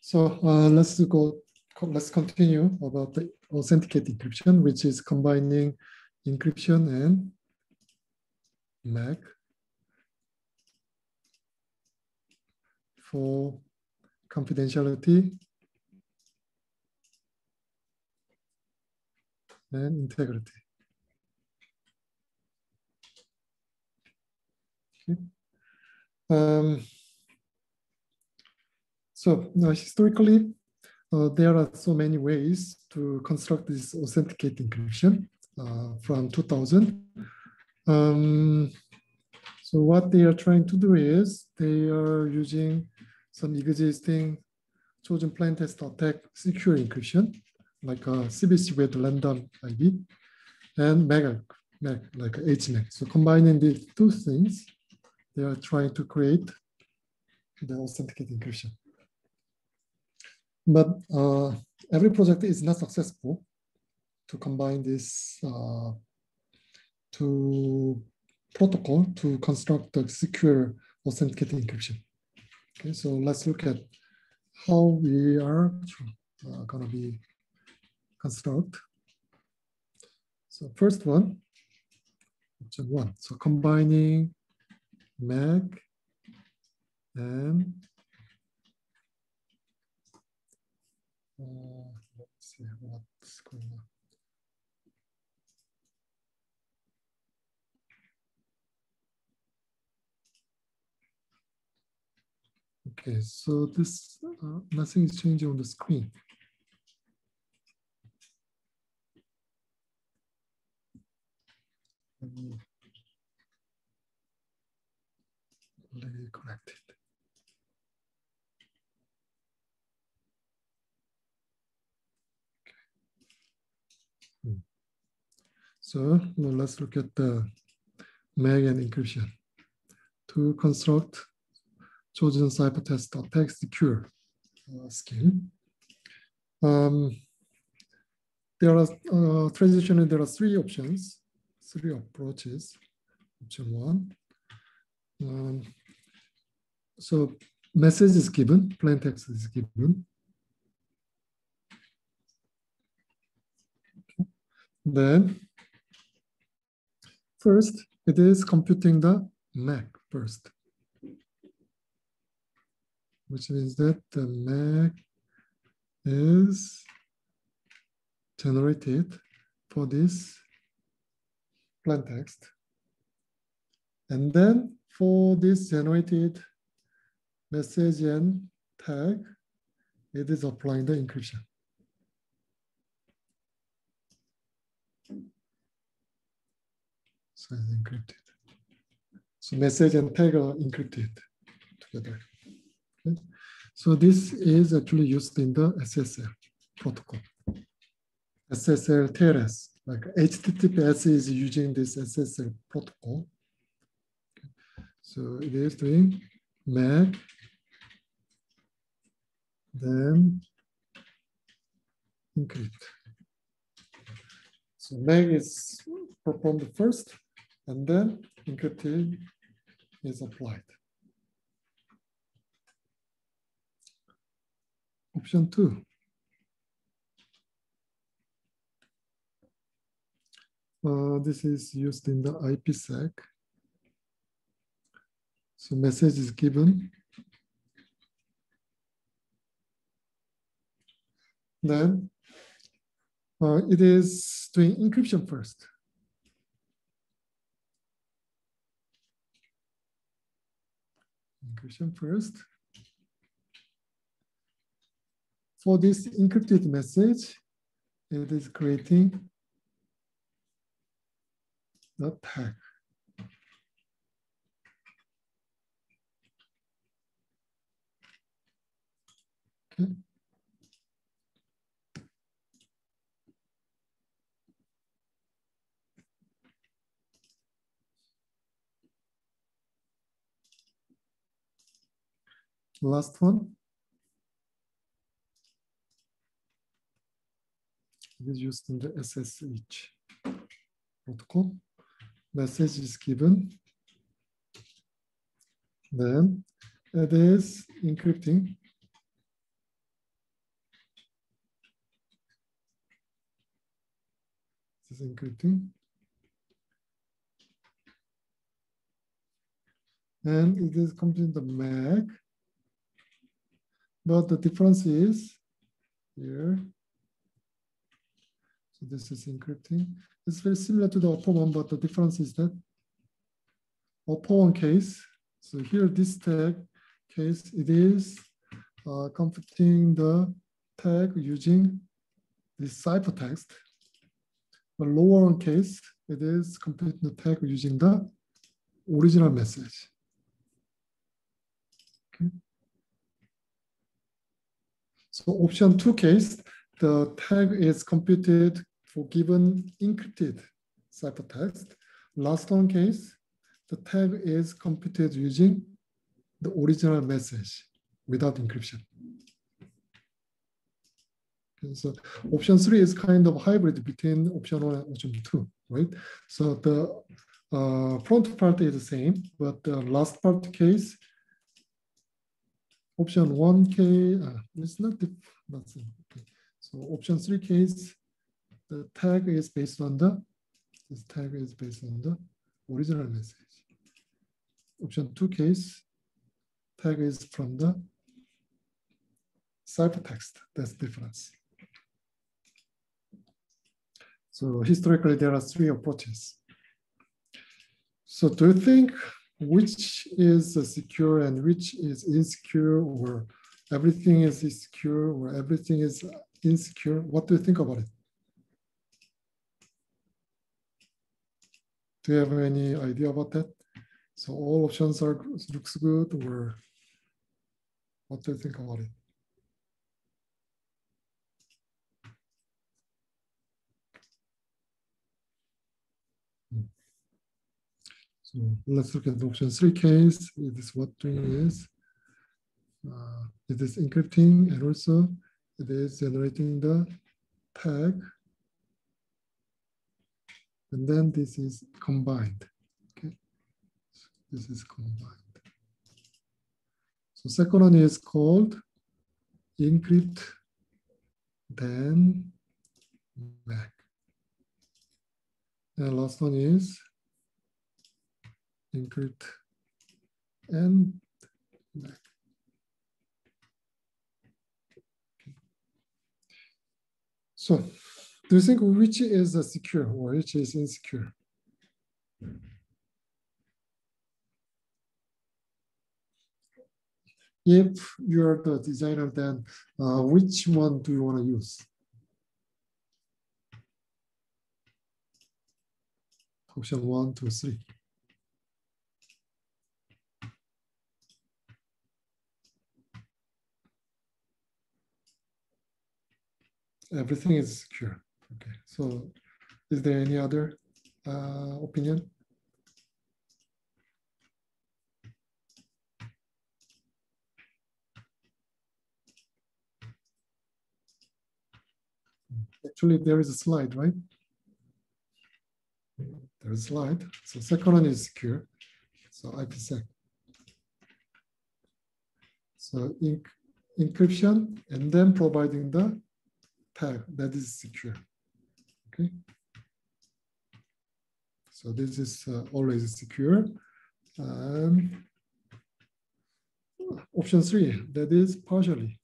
So uh, let's go. Let's continue about the authenticate encryption, which is combining encryption and MAC for confidentiality and integrity. Okay. Um, so uh, historically, uh, there are so many ways to construct this authenticate encryption uh, from 2000. Um, so what they are trying to do is they are using some existing chosen plain text attack secure encryption, like a CBC with random IV, and MAC, MAC like HMAC. So combining these two things, they are trying to create the authenticate encryption. But uh, every project is not successful to combine this uh, to protocol to construct a secure authenticated encryption. Okay, so let's look at how we are uh, gonna be construct. So first one, option one. So combining MAC and uh, let's see what's going. Okay, so this, uh, nothing is changing on the screen. Connected. Okay. So now let's look at the MAC and encryption to construct chosen ciphertext attack secure uh, scheme. Um, there are uh, there are three options, three approaches. Option one. Um, so message is given, plain text is given. Okay. Then first it is computing the MAC first which means that the MAC is generated for this plain text. And then for this generated message and tag, it is applying the encryption. So encrypted. So message and tag are encrypted together. Okay. So this is actually used in the SSL protocol. SSL TLS, like HTTPS is using this SSL protocol. Okay. So it is doing MAC, then encrypt. So MAC is performed first, and then encrypted is applied. Option two. Uh, this is used in the IPsec. So message is given. Then uh, it is doing encryption first. Encryption first. For this encrypted message, it is creating the tag. Okay. last one. It is used in the SSH protocol. Message is given. Then it is encrypting. This is encrypting. And it is completing the MAC but the difference is here. So this is encrypting. It's very similar to the upper one, but the difference is that upper one case. So here, this tag case, it is uh, computing the tag using this ciphertext. The lower one case, it is computing the tag using the original message. Okay. So option two case, the tag is computed for given encrypted ciphertext. Last one case, the tag is computed using the original message without encryption. Okay, so option three is kind of hybrid between option one and option two, right? So the uh, front part is the same, but the last part case, option one K, uh, it's not the, it. Okay. So option three case, the tag is based on the, this tag is based on the original message. Option two case, tag is from the ciphertext, that's difference. So historically, there are three approaches. So do you think which is secure and which is insecure or everything is secure or everything is insecure? What do you think about it? Do you have any idea about that? So all options are looks good or what do you think about it? So let's look at the option three case. It is what doing is. Uh, it is encrypting and also it is generating the tag. And then this is combined. Okay, so this is combined. So second one is called encrypt then MAC. And last one is encrypt and MAC. So do you think which is secure or which is insecure? If you're the designer, then uh, which one do you want to use? Option one, two, three. Everything is secure. Okay, so is there any other uh, opinion? Actually, there is a slide, right? There's a slide. So second one is secure. So IPsec. So enc encryption and then providing the that is secure. Okay. So this is uh, always secure. Um, option three, that is partially.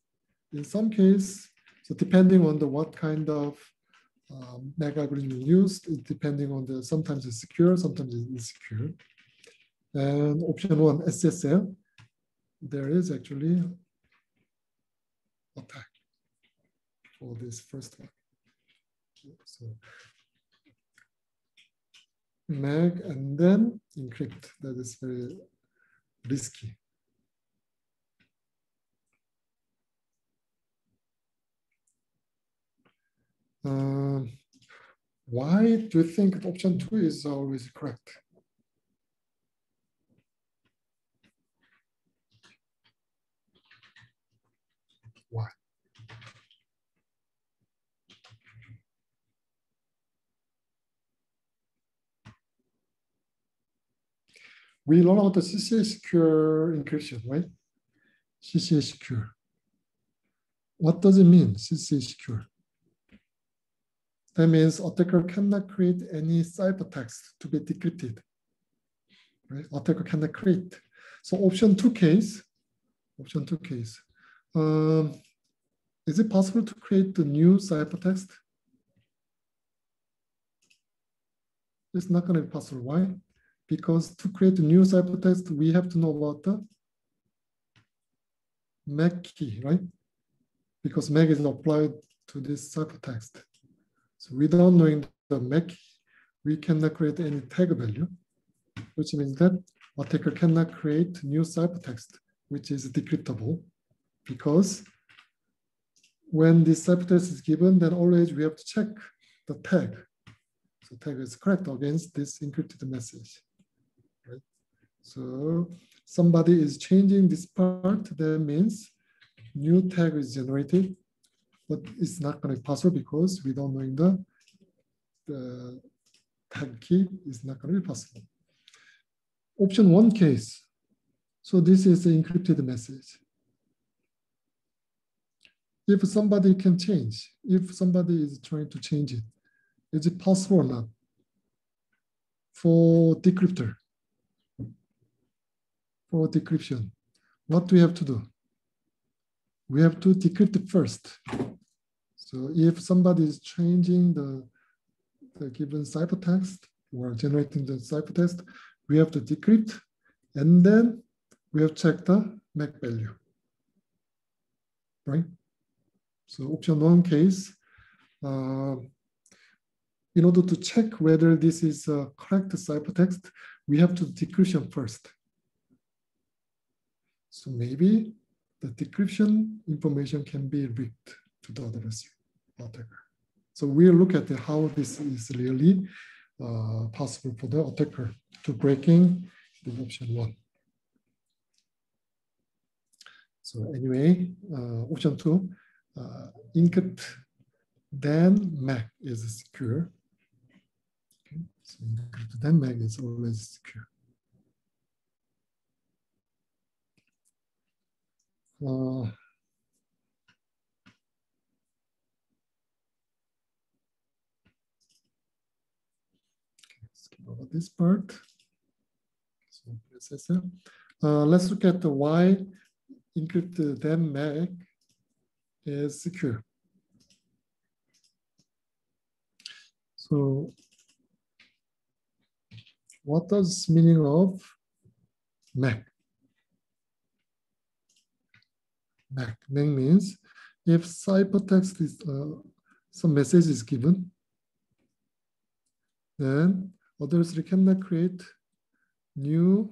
In some case, so depending on the what kind of um, MAC algorithm used, depending on the, sometimes it's secure, sometimes it's insecure. And option one, SSL, there is actually attack for this first one. So MAC and then encrypt, that is very risky. Uh, why do you think option two is always correct? Why? We learn about the CCA secure encryption, right? CCA secure. What does it mean, CCA secure? That means attacker cannot create any ciphertext to be decrypted. Right? Attacker cannot create. So option two case, option two case. Um, is it possible to create the new ciphertext? It's not going to be possible. Why? Because to create a new ciphertext, we have to know about the MAC key, right? Because MAC is not applied to this ciphertext. So without knowing the MAC, we cannot create any tag value, which means that attacker cannot create new ciphertext, which is decryptable, because when this ciphertext is given, then always we have to check the tag. So tag is correct against this encrypted message. So somebody is changing this part, that means new tag is generated, but it's not going to be possible because without knowing the, the tag key is not going to be possible. Option one case. So this is the encrypted message. If somebody can change, if somebody is trying to change it, is it possible or not? For decryptor, for decryption, what do we have to do? We have to decrypt first. So if somebody is changing the, the given ciphertext or generating the ciphertext, we have to decrypt and then we have to check the MAC value, right? So option one case, uh, in order to check whether this is a correct ciphertext, we have to decryption first. So maybe the decryption information can be leaked to the adversary attacker. So we'll look at how this is really uh, possible for the attacker to breaking the option one. So anyway, uh, option two, uh, encrypt then MAC is secure. So then MAC is always secure. Uh, skip over this part. So uh, let's look at the why encrypt then MAC is secure. So what does meaning of MAC? MAC, MAC means if ciphertext is, uh, some message is given, then others cannot create new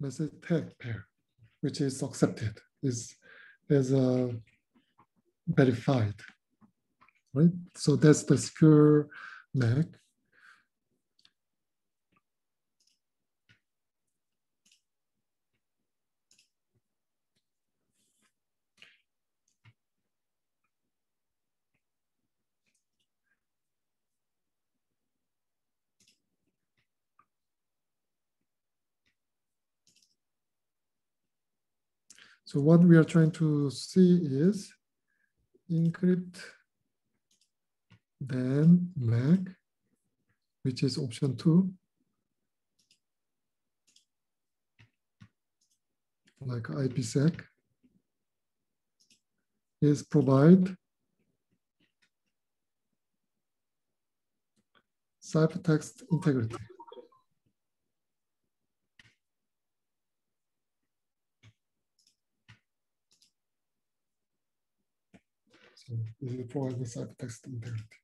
message tag pair, which is accepted, is, is uh, verified, right? So that's the secure MAC. So what we are trying to see is encrypt then MAC, which is option two. Like IPsec is provide ciphertext integrity. So this is for the ciphertext integrity.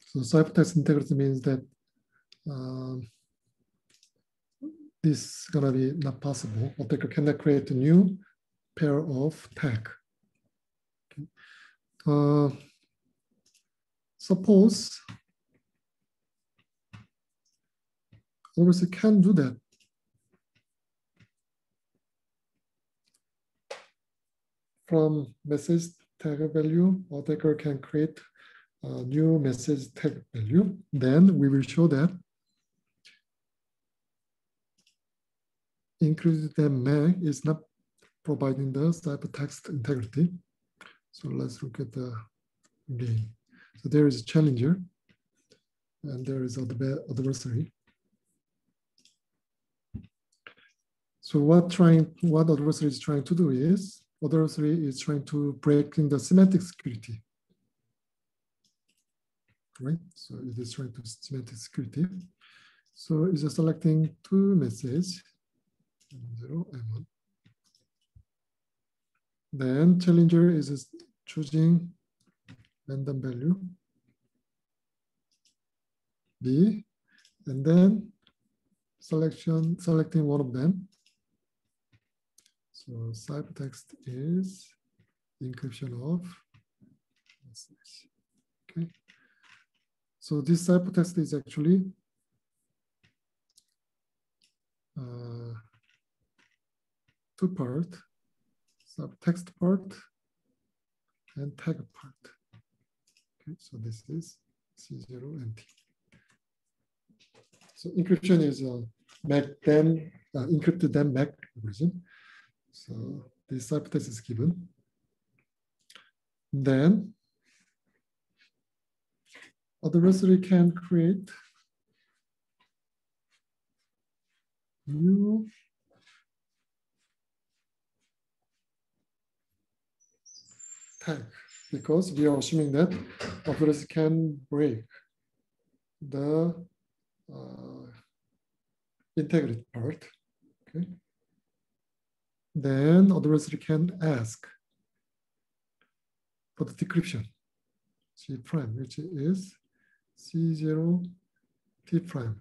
So ciphertext integrity means that um, this is gonna be not possible. Attacker cannot create a new pair of tag. Okay. Uh, suppose obviously can do that from message tag value, attacker can create a new message tag value. Then we will show that included MAC is not providing the ciphertext integrity. So let's look at the game. So there is a challenger and there is adversary. So what trying what adversary is trying to do is adversary is trying to break in the semantic security. Right? So it is trying to semantic security. So it's selecting two messages, zero and one. Then challenger is choosing random value B, and then selection selecting one of them. So ciphertext is encryption of. Okay. So this ciphertext is actually uh, two part, subtext part and tag part. Okay, so this is C0 and T. So encryption is a MAC then uh, encrypted then MAC version. So this ciphertext is given. Then adversary can create new tag because we are assuming that adversary can break the uh, integrity part. Okay. Then adversary can ask for the decryption C prime, which is C0 T prime.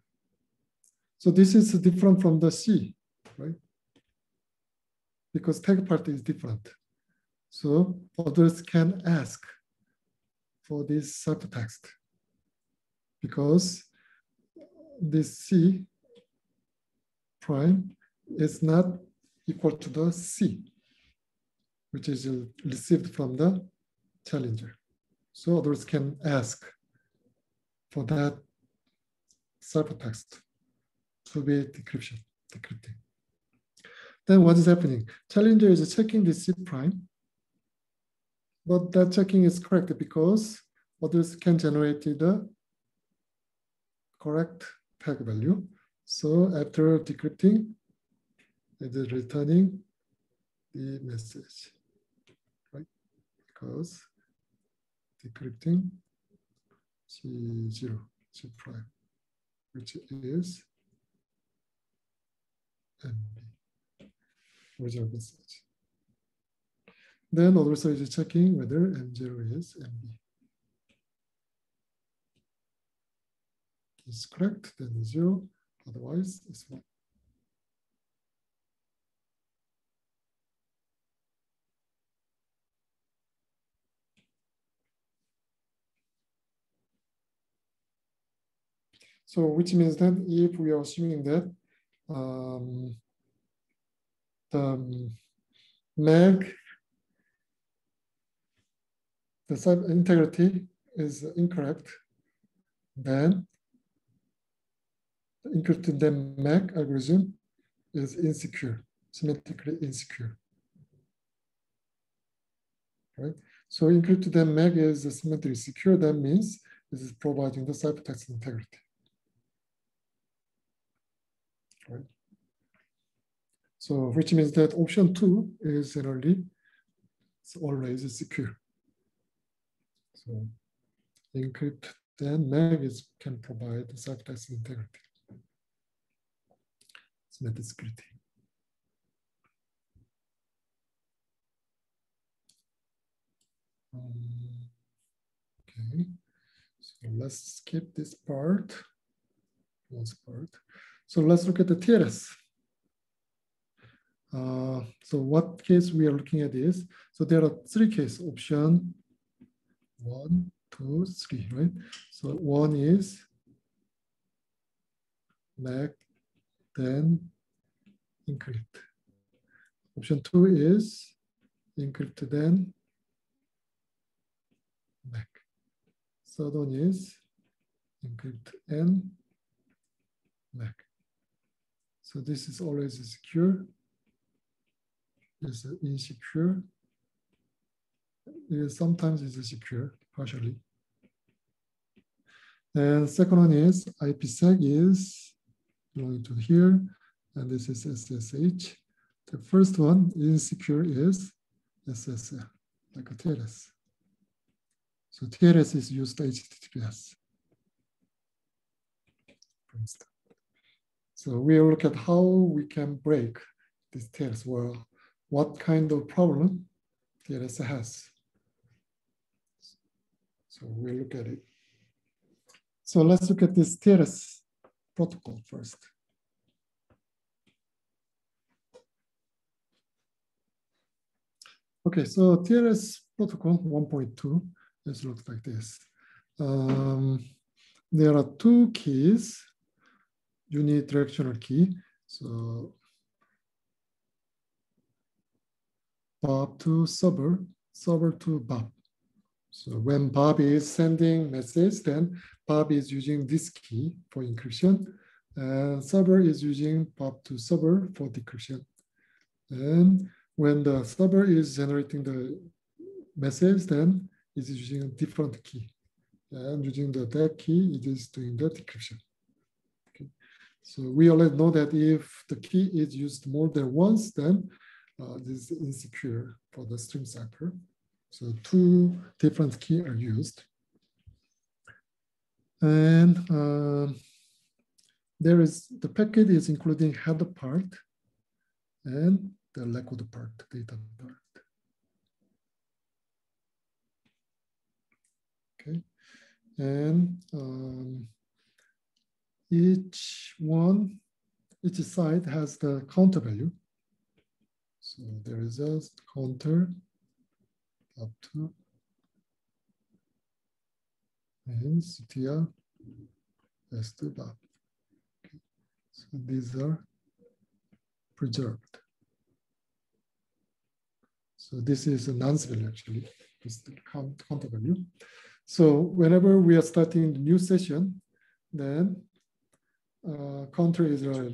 So this is different from the C, right? Because tag part is different. So others can ask for this ciphertext because this C prime is not equal to the C, which is received from the challenger. So others can ask for that ciphertext to be decryption, decrypting. Then what is happening? Challenger is checking the C prime, but that checking is correct because others can generate the correct tag value. So after decrypting, it is returning the message, right? Because decrypting C0, C prime, which is MB, original message. Then also is checking whether M0 is MB. is correct, then zero, otherwise it's one. So which means that if we are assuming that um, the MAC, the sub integrity is incorrect, then the encrypted then MAC algorithm is insecure, semantically insecure. Right? So encrypted then MAC is semantically secure. That means this is providing the ciphertext integrity. Right? So which means that option two is generally it's always secure. So encrypt then MAC is can provide the ciphertext integrity It's meta security. Um, okay, so let's skip this part, last part. So let's look at the TLS. Uh, so what case we are looking at is, so there are three case option one, two, three, right? So one is MAC then encrypt. Option two is encrypt then MAC. Third one is encrypt and MAC. So this is always secure is insecure. Sometimes is secure partially. And second one is IPsec is belonging to here, and this is SSH. The first one insecure is SSL, like a TLS. So TLS is used HTTPS, for. So we'll look at how we can break this TLS, well, what kind of problem TLS has. So we'll look at it. So let's look at this TLS protocol first. Okay, so TLS protocol 1.2 is looks like this. Um, there are two keys, unidirectional key. So Bob to server, server to Bob. So when Bob is sending message, then Bob is using this key for encryption, and server is using Bob to server for decryption. And when the server is generating the message, then it is using a different key. And using the that key, it is doing the decryption. Okay. So we already know that if the key is used more than once, then uh, this is insecure for the stream cipher. So two different keys are used. And uh, there is, the packet is including header part and the record part, data part. Okay, and um, each one, each side has the counter value. So the a counter up to and CTR S to that. Okay. So these are preserved. So this is a nonce value actually, this the count, counter value. So whenever we are starting the new session, then uh, counter is uh,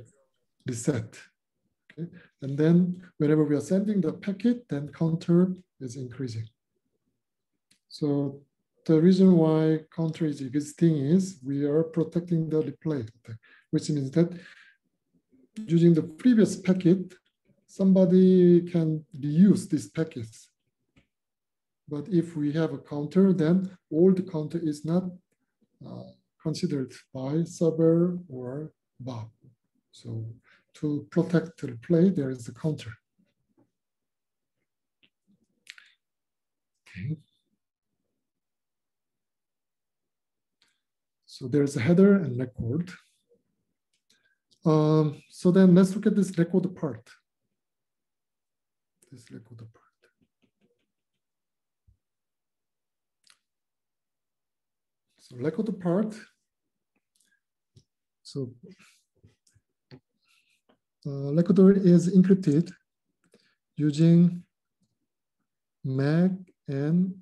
reset. Okay, and then whenever we are sending the packet, then counter is increasing. So the reason why counter is existing is we are protecting the replay attack, which means that using the previous packet, somebody can reuse these packets. But if we have a counter, then old counter is not uh, considered by server or Bob. So to protect the play, there is a counter. Okay. So there's a header and record. Um, so then let's look at this record part this record part. So record part. So uh, recorder is encrypted using MAC and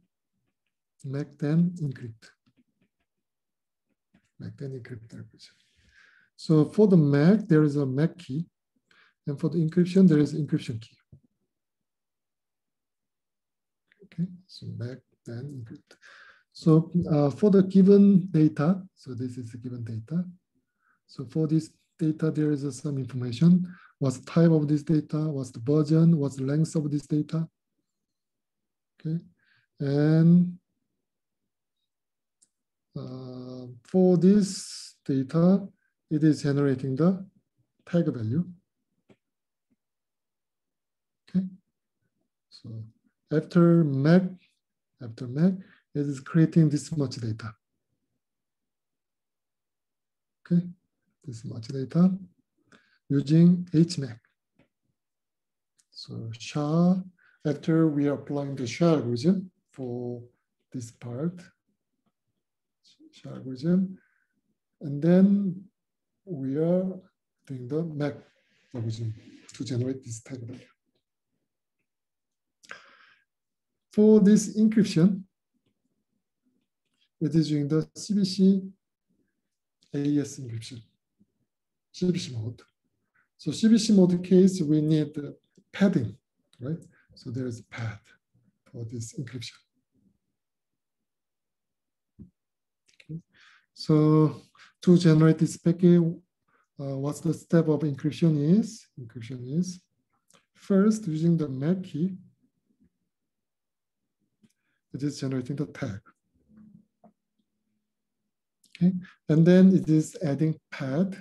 MAC then encrypt. MAC then encrypt So for the MAC, there is a MAC key. And for the encryption, there is encryption key. Okay, so back then encrypt. So uh, for the given data, so this is the given data. So for this data, there is some information. What's the type of this data? What's the version? What's the length of this data? Okay, and uh, for this data, it is generating the tag value. Okay, so after MAC, after MAC, it is creating this much data. Okay, this much data using HMAC. So SHA, after we are applying the SHA algorithm for this part, SHA algorithm, and then we are doing the MAC algorithm to generate this tag value. For this encryption, it is using the CBC AES encryption, CBC mode. So CBC mode case, we need padding right? So there is a pad for this encryption. Okay. So to generate this packet, uh, what's the step of encryption is? Encryption is first using the MAC key, it is generating the tag. Okay, and then it is adding pad.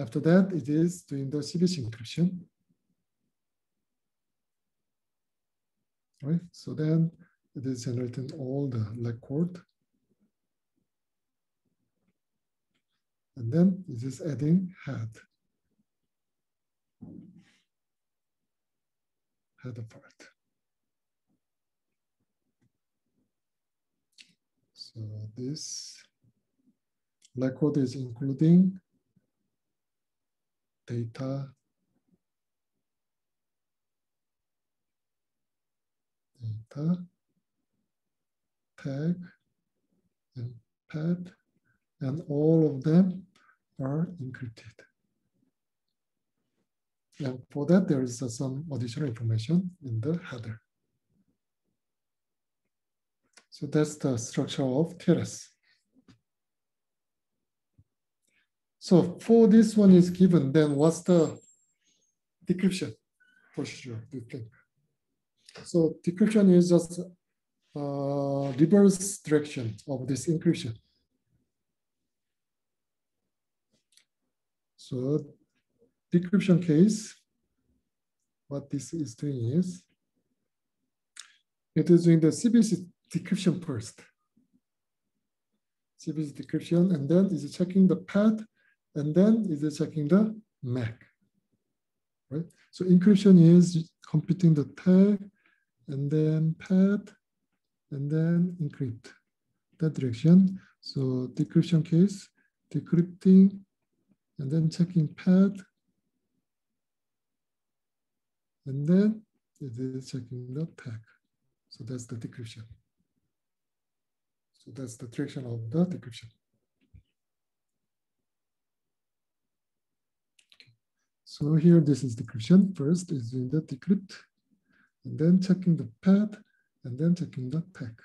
After that, it is doing the CBC encryption. Right, so then it is generating all the record. And then it is adding head. Head part. So this record is including data, data, tag, and pad, and all of them are encrypted. And for that, there is uh, some additional information in the header. So that's the structure of TLS. So for this one is given, then what's the decryption procedure, do you think? So decryption is just uh, reverse direction of this encryption. So decryption case, what this is doing is, it is doing the CBC decryption first. CBC decryption, and then is checking the pad and then is checking the MAC, right? So encryption is computing the tag, and then pad, and then encrypt that direction. So decryption case, decrypting, and then checking pad, and then it is checking the tag. So that's the decryption. So that's the direction of the decryption. So here, this is decryption. First is doing the decrypt, and then checking the pad, and then checking the tag.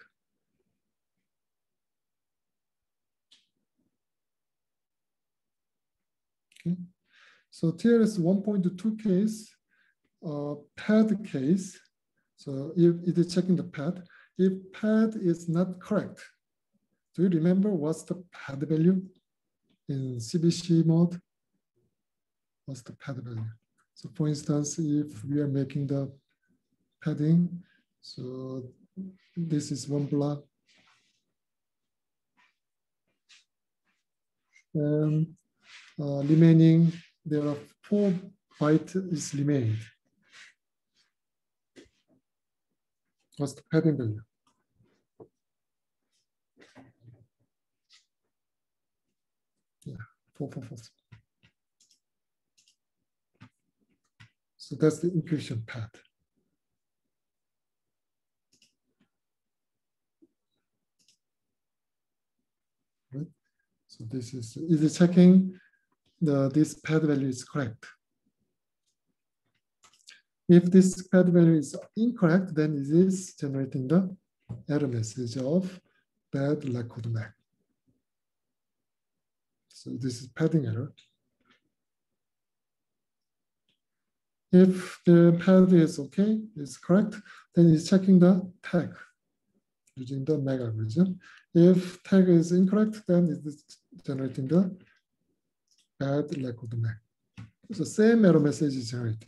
Okay. So TLS 1.2 case, uh, pad case. So if it is checking the pad, if pad is not correct, do you remember what's the pad value in CBC mode? What's the pad value. So for instance, if we are making the padding, so this is one block. And uh, remaining, there are four bytes is remained. What's the padding value? Yeah, four, four, four. So that's the pad. Right? So this is, is checking the this pad value is correct. If this pad value is incorrect, then it is generating the error message of bad record MAC. So this is padding error. If the pad is okay, is correct, then it's checking the tag using the MAC algorithm. If tag is incorrect, then it's generating the bad record MAC. So same error message is generated.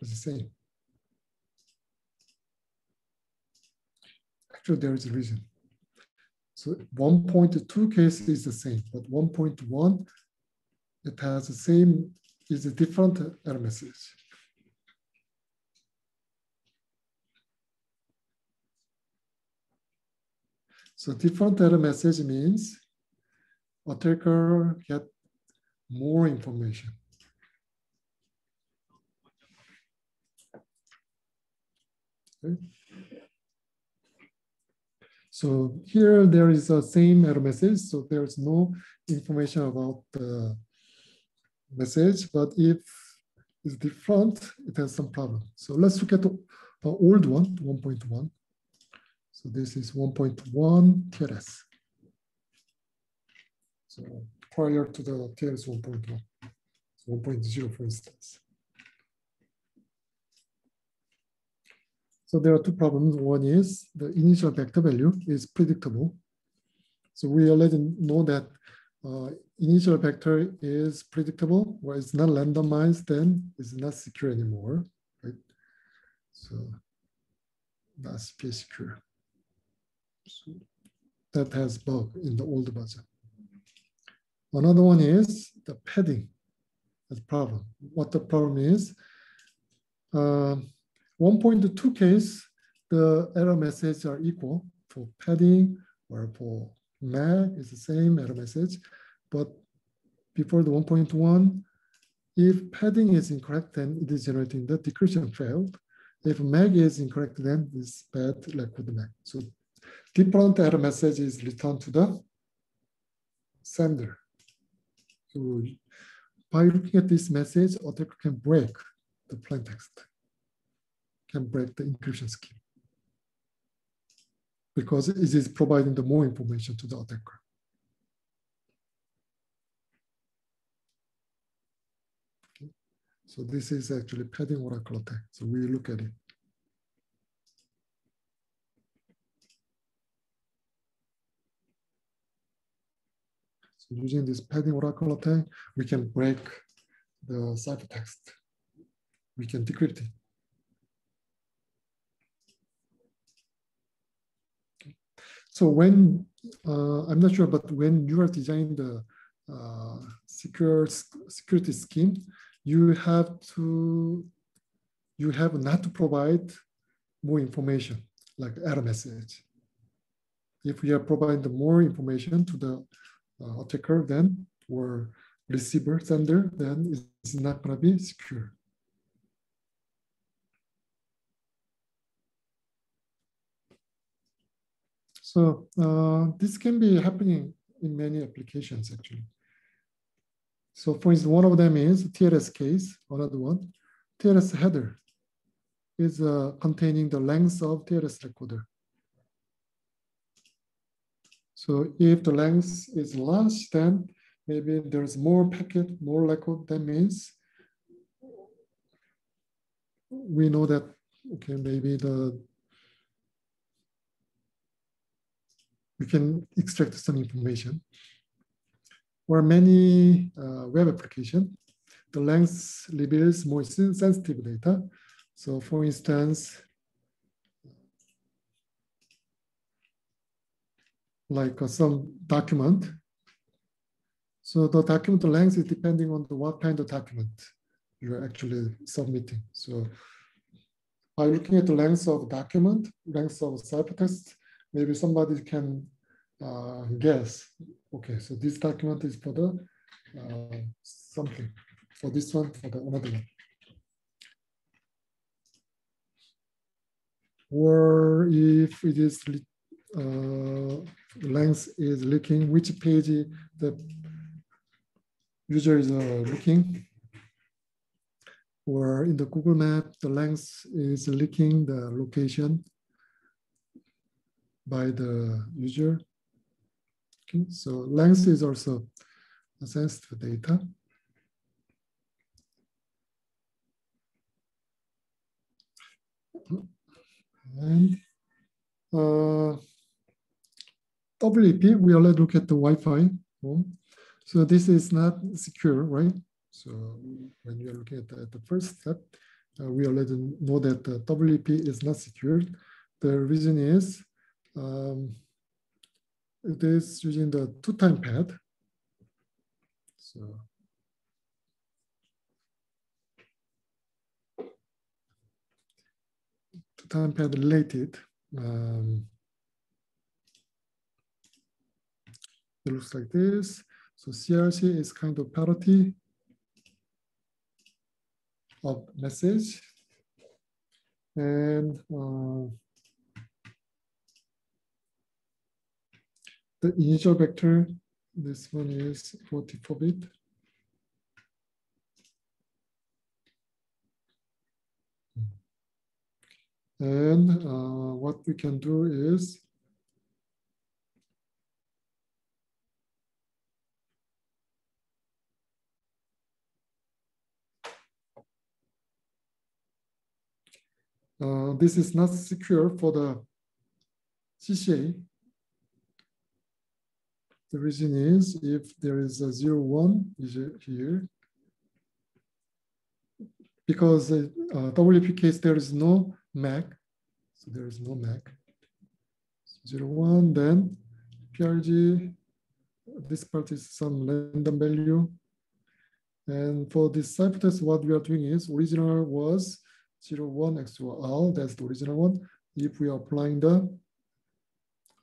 It's the same. Actually, there is a reason. So 1.2 case is the same, but 1.1, it has the same is a different error message. So different error message means attacker get more information. Okay. So here there is a same error message, so there's no information about the message, but if is different, it has some problem. So let's look at the old one, 1.1. So this is 1.1 TLS. So prior to the TLS 1.1, so 1.0 for instance. So there are two problems. One is the initial vector value is predictable. So we already know that uh, initial vector is predictable, or it's not randomized, then it's not secure anymore, right? So that's secure. So that has bug in the old version. Another one is the padding. That's problem. What the problem is, uh, 1.2 case, the error messages are equal for padding or for MAC is the same error message, but before the 1.1, if padding is incorrect, then it is generating the decryption failed. If MAC is incorrect, then it's bad the MAC. So different error message is returned to the sender. So by looking at this message, attacker can break the plain text can break the encryption scheme because it is providing the more information to the attacker. Okay. So this is actually padding oracle attack. So we look at it. So using this padding oracle attack, we can break the ciphertext. We can decrypt it. So when, uh, I'm not sure, but when you are designing the uh, secure security scheme, you have to, you have not to provide more information like error message. If we are providing more information to the uh, attacker then or receiver sender, then it's not gonna be secure. So uh, this can be happening in many applications actually. So for instance, one of them is TLS case, another one. TLS header is uh, containing the length of TLS recorder. So if the length is large, then maybe there's more packet, more record. That means we know that, okay, maybe the we can extract some information. For many uh, web application, the length reveals more sensitive data. So for instance, like uh, some document. So the document length is depending on the what kind of document you're actually submitting. So by looking at the length of document, length of ciphertext, maybe somebody can uh, guess, okay, so this document is for the uh, something, for this one, for the another one. Or if it is uh, length is looking, which page the user is uh, looking, or in the Google map, the length is linking the location by the user. Okay, so length is also sensitive data. And uh, WEP, we already look at the Wi-Fi. So this is not secure, right? So when you're looking at the, at the first step, uh, we already know that the WEP is not secure. The reason is um, it is using the two-time pad. So two-time pad related. Um, it looks like this. So CRC is kind of parity of message. And uh, the initial vector, this one is 44 bit. And uh, what we can do is uh, this is not secure for the CCA the reason is if there is a zero one is here, because uh, WEP case there is no MAC, so there is no MAC. Zero one, then PRG, this part is some random value. And for this ciphertext, what we are doing is original was zero one XOR that's the original one. If we are applying the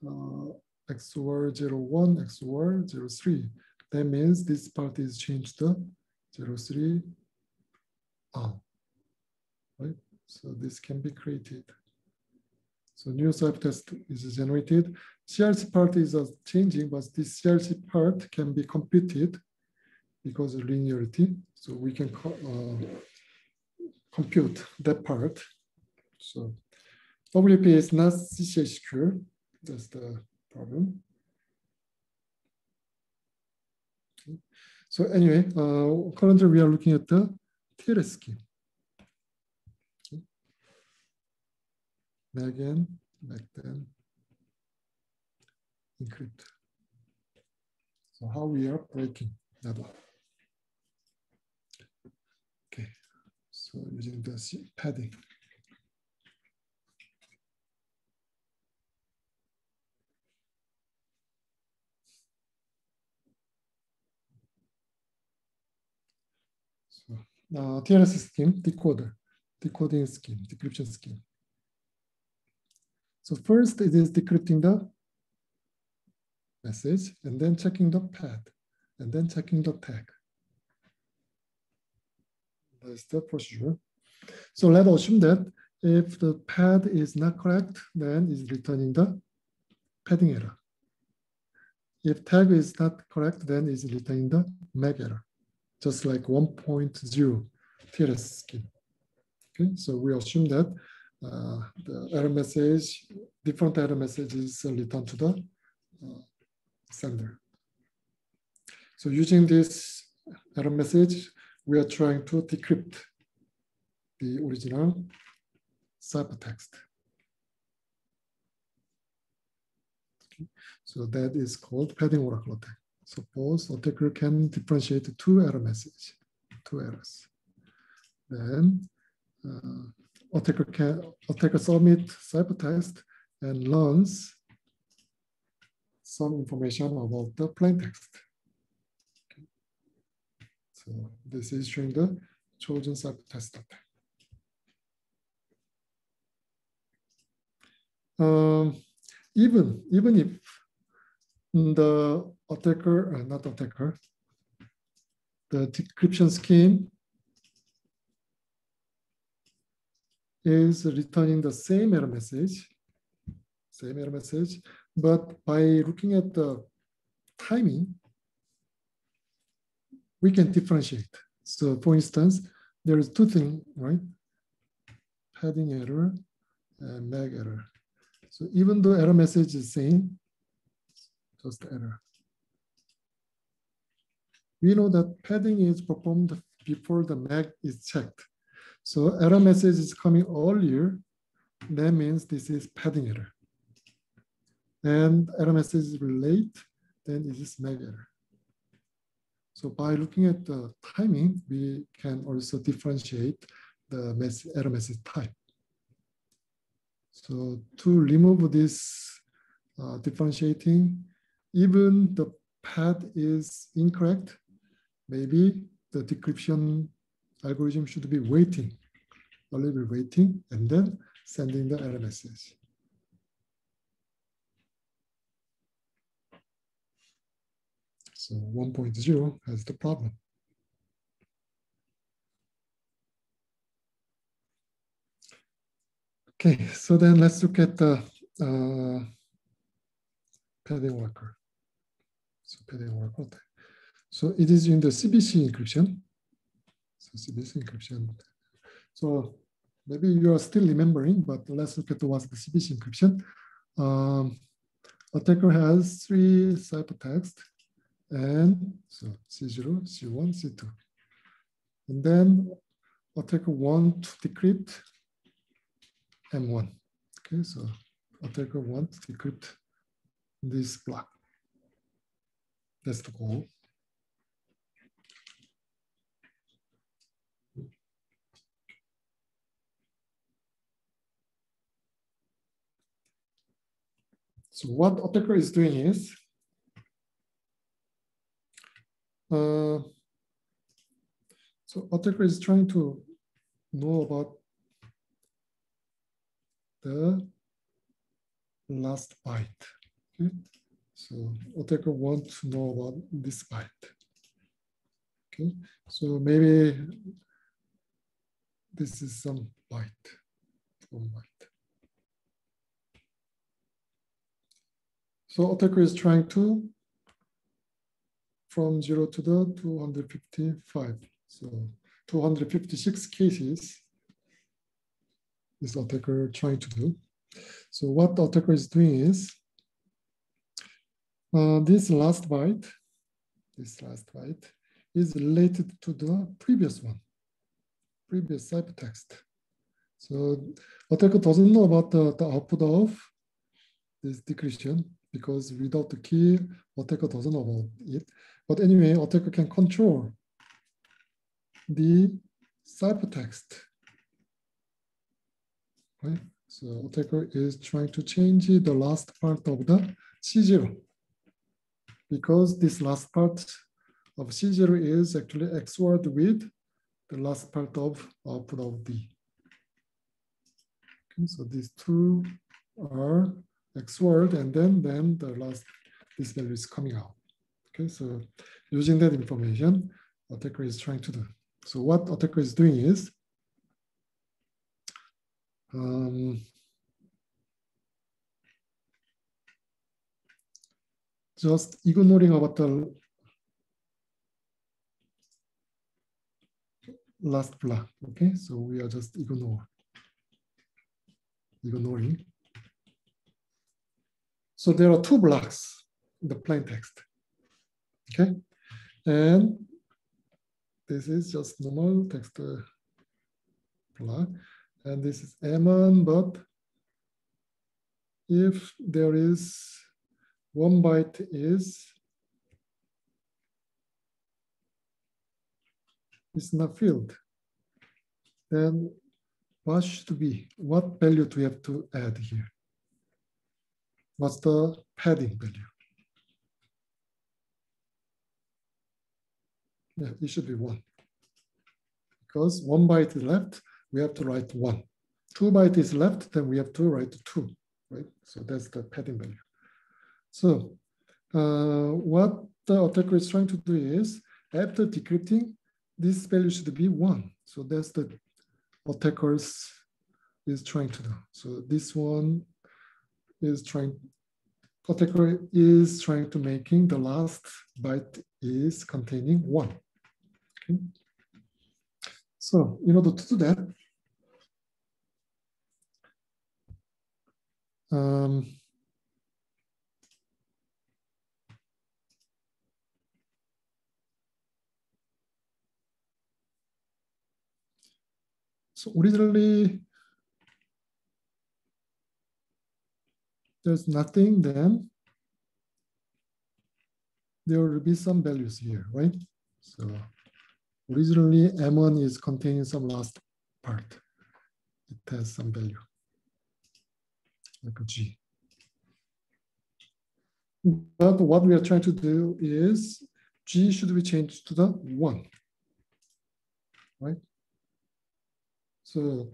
uh, XOR 01, XOR 03. That means this part is changed to 03 on, right? So this can be created. So new ciphertext is generated. CRC part is uh, changing, but this CRC part can be computed because of linearity. So we can uh, compute that part. So WEP is not secure. That's the problem. So anyway, uh, currently we are looking at the TLS scheme. Okay. Back in, back then, encrypt. So how we are breaking that one. Okay, so using the padding. Uh, TLS scheme, decoder, decoding scheme, decryption scheme. So first it is decrypting the message and then checking the pad and then checking the tag. That's the procedure. So let's assume that if the pad is not correct, then it's returning the padding error. If tag is not correct, then it's returning the MAC error just like 1.0 TLS scheme. Okay, so we assume that uh, the error message, different error messages are returned to the uh, sender. So using this error message, we are trying to decrypt the original ciphertext. Okay. So that is called padding oracle attack. Suppose attacker can differentiate two error message, two errors. Then uh, attacker can attacker submit ciphertext and learns some information about the plain text. Okay. So this is showing the chosen ciphertext attack. Um, even even if the attacker, uh, not attacker, the decryption scheme is returning the same error message, same error message, but by looking at the timing, we can differentiate. So for instance, there is two things, right? Padding error and MAC error. So even though error message is same, just error. We know that padding is performed before the MAC is checked. So error message is coming earlier. That means this is padding error. And error message is late, then it is MAC error. So by looking at the timing, we can also differentiate the error message type. So to remove this uh, differentiating, even the pad is incorrect, maybe the decryption algorithm should be waiting, a little bit waiting, and then sending the error message. So 1.0 has the problem. Okay, so then let's look at the uh, padding oracle. So it is in the CBC encryption. So CBC encryption. So maybe you are still remembering, but let's look at what's the CBC encryption. Um, attacker has three ciphertext and so C0, C1, C2. And then attacker want to decrypt M1. Okay, so attacker wants to decrypt this block. That's the. So what attacker is doing is uh, so attacker is trying to know about the last byte. Okay? So attacker wants to know about this byte. Okay, so maybe this is some byte, one byte. So attacker is trying to from zero to the 255. So 256 cases is attacker trying to do. So what attacker is doing is uh, this last byte, this last byte is related to the previous one, previous ciphertext. So attacker doesn't know about the, the output of this decryption because without the key, attacker doesn't know about it. But anyway, attacker can control the ciphertext. Right? So attacker is trying to change the last part of the C0 because this last part of C0 is actually XORed with the last part of output of D. Okay, so these two are XORed and then, then the last, this value is coming out. Okay, so using that information, attacker is trying to do. So what attacker is doing is, um, just ignoring about the last block. Okay, so we are just ignore, ignoring. So there are two blocks the plain text. Okay, and this is just normal text uh, block, and this is M1, but if there is one byte is is not filled, then what should be, what value do we have to add here? What's the padding value? Yeah, it should be one. Because one byte is left, we have to write one. Two byte is left, then we have to write two, right? So that's the padding value. So uh, what the attacker is trying to do is, after decrypting, this value should be one. So that's the attackers is trying to do. So this one is trying, attacker is trying to making the last byte is containing one. Okay. So in order to do that, um, so originally there's nothing, then there will be some values here, right? So originally M1 is containing some last part. It has some value, like a G. But what we are trying to do is G should be changed to the one, right? So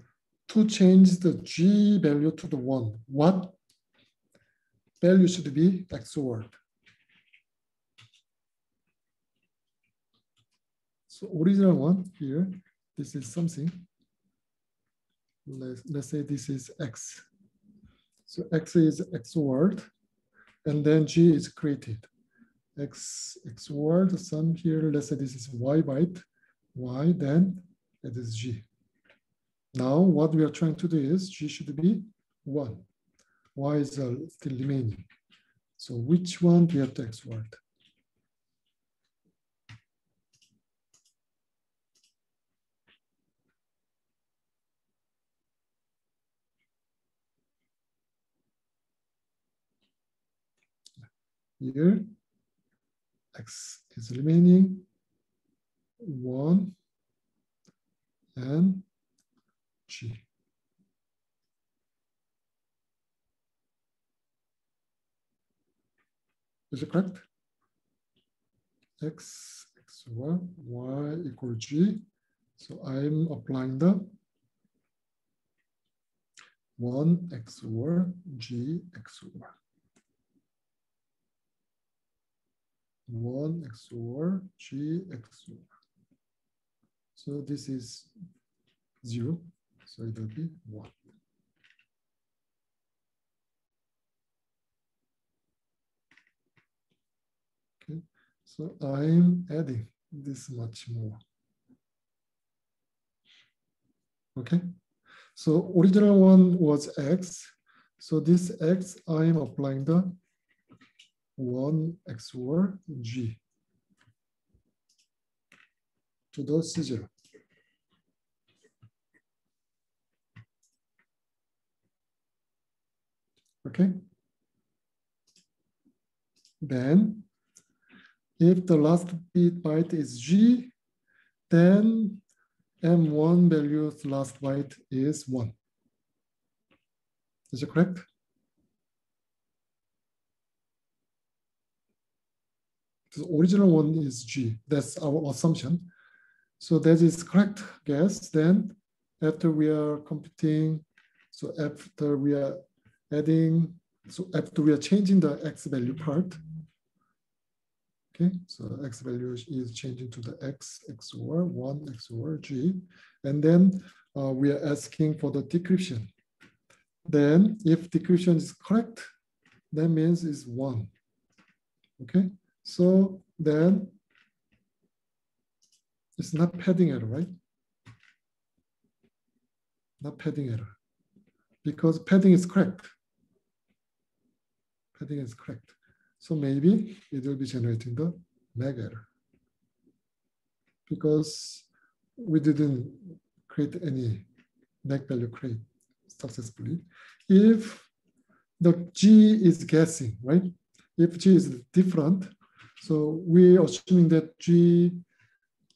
to change the G value to the one, what value should be XORed? So original one here, this is something. Let's, let's say this is X. So X is XORed, and then G is created. X x XORed, some here, let's say this is Y byte, Y, then it is G. now what we are trying to do is G should be one. Y is uh, still remaining. So which one you have to exclude? Here, x is remaining one and g. Is it correct? X, X1, Y equal G. So I'm applying the one XOR G XOR one XOR G X XOR. So this is zero, so it will be one. Okay, so I'm adding this much more. Okay, so original one was X. So this X, I'm applying the one x XOR G to the C0. Okay. Then if the last bit byte is G, then M1 value's last byte is one. Is it correct? The original one is G. That's our assumption. So that is correct guess. Then after we are computing, so after we are adding, so after we are changing the X value part, okay, so X value is changing to the X x XOR one x XOR G. And then uh, we are asking for the decryption. Then if decryption is correct, that means it's one, okay? So then it's not padding error, right? Not padding error because padding is correct. Padding is correct. So maybe it will be generating the MAC error because we didn't create any MAC value create successfully. If the G is guessing, right? If G is different, so we are assuming that G,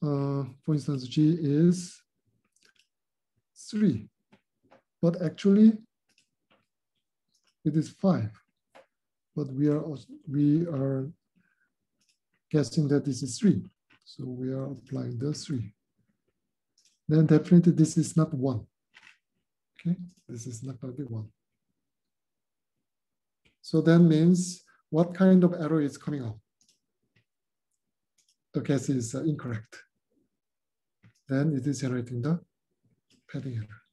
uh, for instance, G is three, but actually it is five. But we are we are guessing that this is three. So we are applying the three. Then definitely this is not one. Okay, this is not going to be one. So that means what kind of error is coming out? the guess is uh, incorrect. Then it is generating the padding error.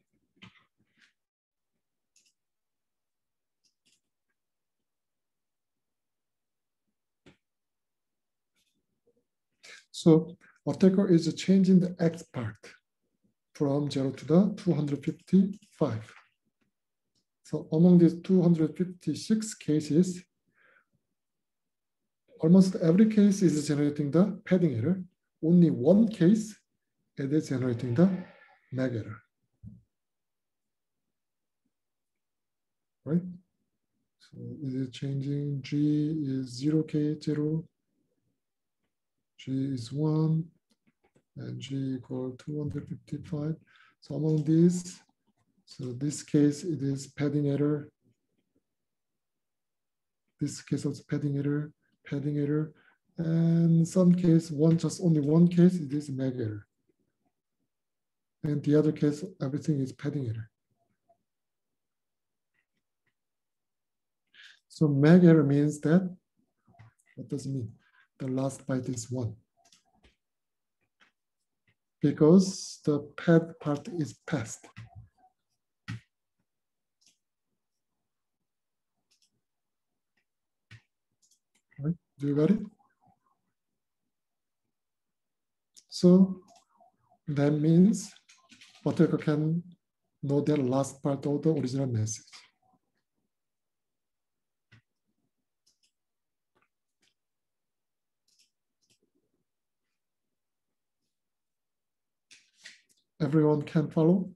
So attacker is changing the X part from zero to the 255. So among these 256 cases, almost every case is generating the padding error. Only one case it is generating the MAC error. Right? So is it changing? G is 0K, 0. G is 1. And G equal 255. So among these, so this case, it is padding error. This case of padding error padding error. And some case, one just only one case, it is MAC error. And the other case, everything is padding error. So MAC error means that, what does it mean? The last byte is one. Because the pad part is passed. Do you got it? So that means attacker can know the last part of the original message. Everyone can follow?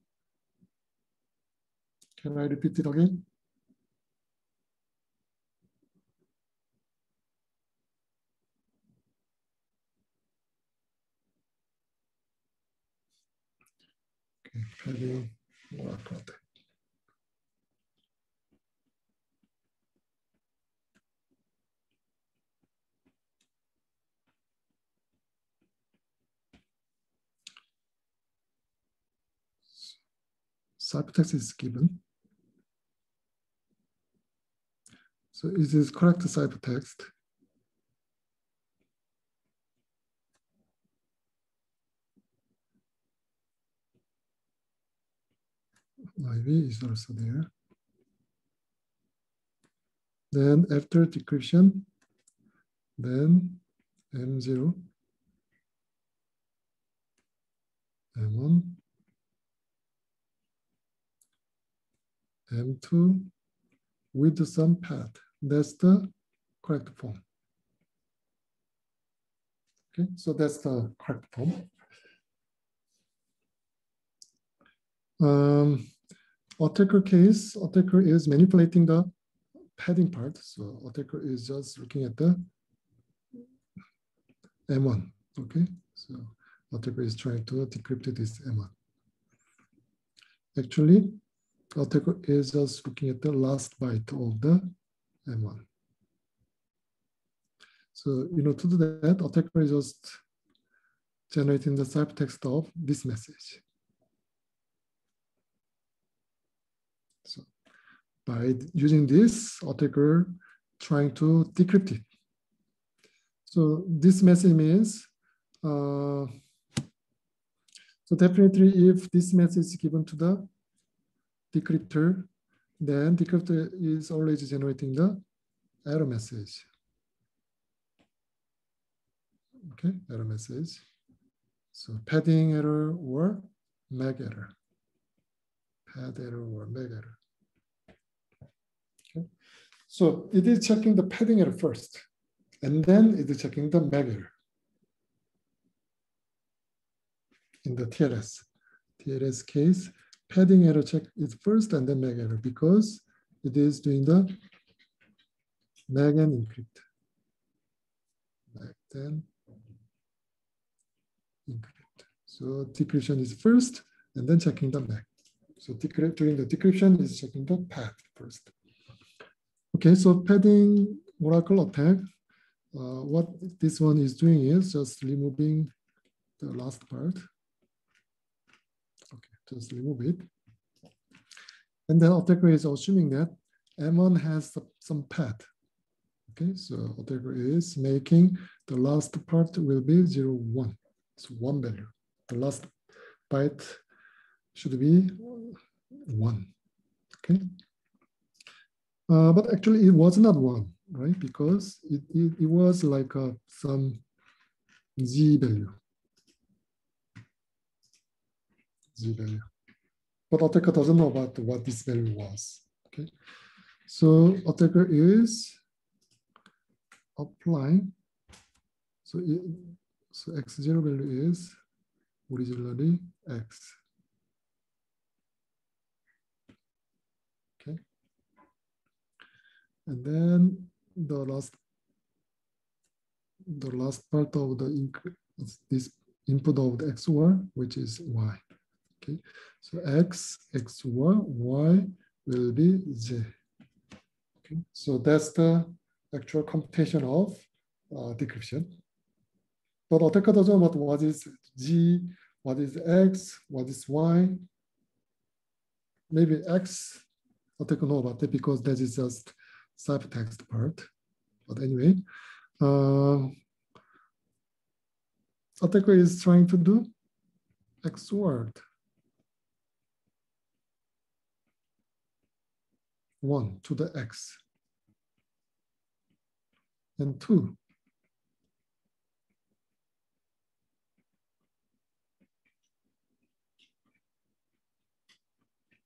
Can I repeat it again? Okay, padding, workout. Ciphertext is given. So is this correct ciphertext? IV is also there. Then after decryption, then M0, M1, M2 with some path. That's the correct form. Okay, so that's the correct form. Um, attacker case, attacker is manipulating the padding part. So attacker is just looking at the M1, okay? So attacker is trying to decrypt this M1. Actually, attacker is just looking at the last byte of the M1. So, you know, to do that, attacker is just generating the ciphertext of this message. So by using this, attacker trying to decrypt it. So this message means, uh, so definitely if this message is given to the decryptor, then decryptor is always generating the error message. Okay, error message. So padding error or MAC error. Pad error or MAC error. Okay, so it is checking the padding error first, and then it is checking the MAC error in the TLS. TLS case, padding error check is first and then MAC error because it is doing the MAC and encrypt. MAC then encrypt. So decryption is first and then checking the MAC. So during the decryption is checking the pad first. Okay, so padding Oracle attack. Uh, what this one is doing is just removing the last part. Just remove it. And then attacker is assuming that M1 has some path. Okay, so attacker is making the last part will be zero, one. It's one value. The last byte should be one, okay? Uh, but actually it was not one, right? Because it, it, it was like a, some z value. Value. But attacker doesn't know about what this value was, okay? So attacker is applying, so, it, so x0 value is originally x. Okay. And then the last the last part of the this input of the XOR, which is Y. Okay, so x, x1, y will be z. Okay, so that's the actual computation of uh, decryption. But attacker doesn't know what is g, what is x, what is y. Maybe x, I'll take a note about it because that is just ciphertext part. But anyway, um, uh, attacker is trying to do x word. 1 to the x and 2.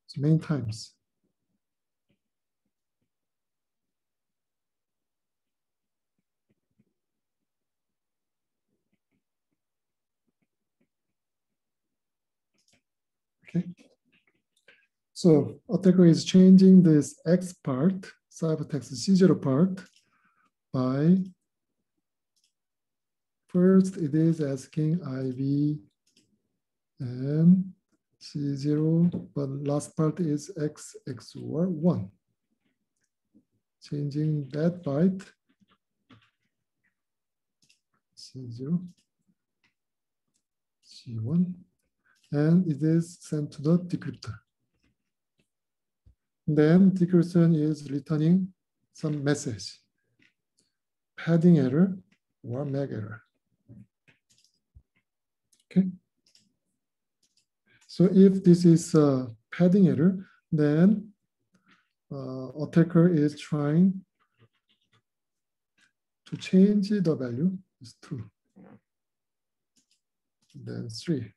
So many times. Okay. So attacker is changing this X part, ciphertext C0 part by first it is asking IV and C0, but last part is X, X XOR 1. Changing that byte, C0, C1, and it is sent to the decryptor. Then decryption is returning some message, padding error or MAC error. Okay. So if this is a padding error, then uh, attacker is trying to change the value is two, then three,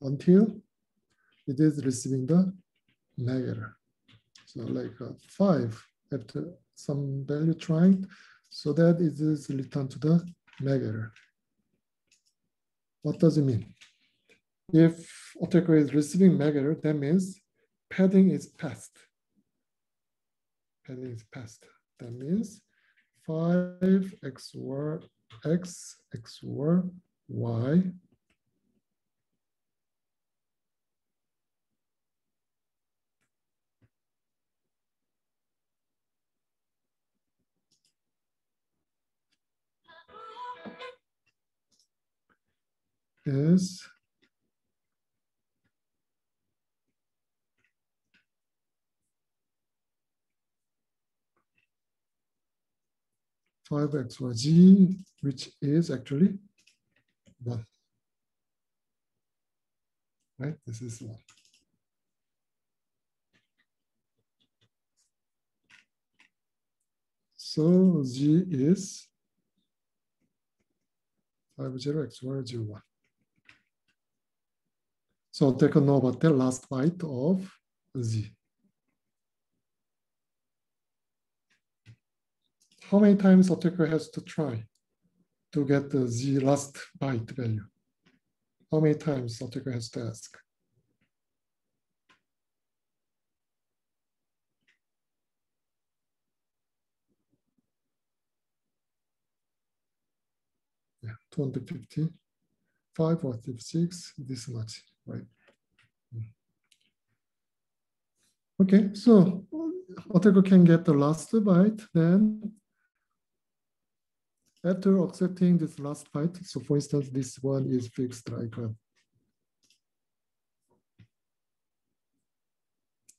until it is receiving the MAC. So like uh, five after some value trying, so that it is returned to the error. What does it mean? If attacker is receiving error, that means padding is passed. Padding is passed. That means 5 x XOR X x XOR Y is five x y z, which is actually one. Right, this is one. So z is five zero x y zero one. So take a note about the last byte of z. How many times attacker has to try to get the z last byte value? How many times attacker has to ask? Yeah, 255 or 56, this much, right? Okay, so attacker can get the last byte, then after accepting this last byte, so for instance, this one is fixed like a,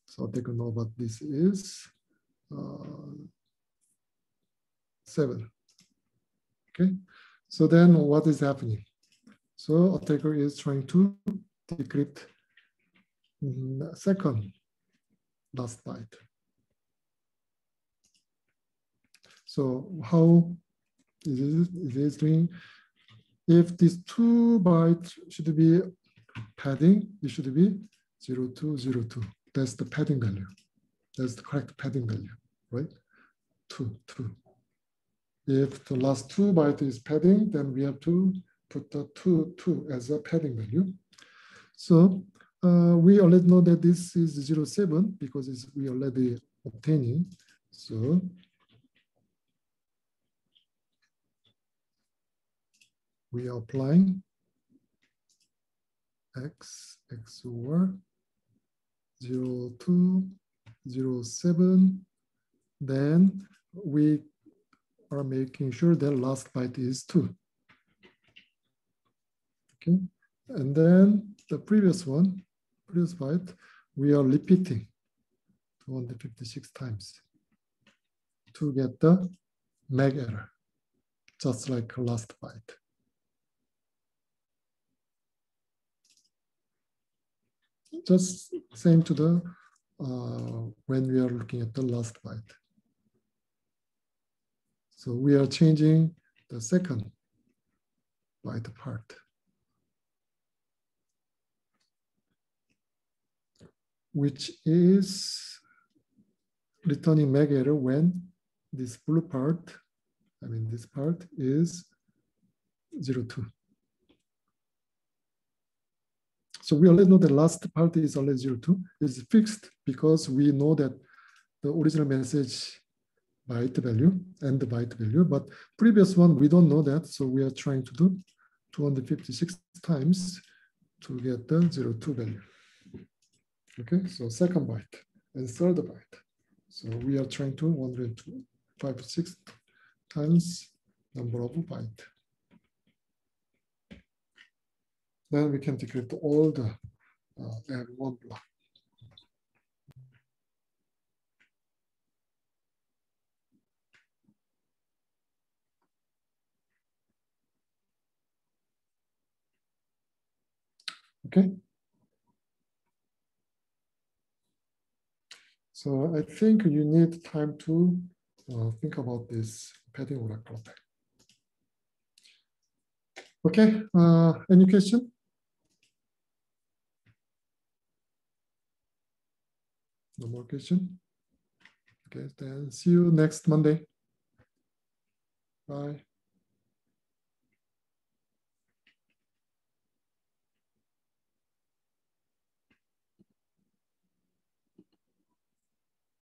so a note what this is uh, seven. Okay, so then what is happening? So attacker is trying to decrypt second last byte. So how is, it is doing, if these two bytes should be padding, it should be 0202. That's the padding value. That's the correct padding value, right? Two, two. If the last two byte is padding, then we have to put the two, two as a padding value. So uh, we already know that this is 07 because we already obtaining. So we are applying x XOR 02, 07. Then we are making sure that last byte is 2. Okay, and then the previous one, previous byte, we are repeating 256 times to get the MAC error, just like last byte. Just same to the uh, when we are looking at the last byte. So we are changing the second byte part. Which is returning MAC error when this blue part, I mean this part is zero two. So we already know the last part is already zero two. It's fixed because we know that the original message byte value and the byte value, but previous one, we don't know that. So we are trying to do 256 times to get the zero two value. Okay, so second byte and third byte. So we are trying to 156 times number of byte. Then we can decrypt all the uh, L1 block. Okay. So I think you need time to uh, think about this padding oracle attack. Okay, uh, any question? No more question? Okay, then see you next Monday. Bye.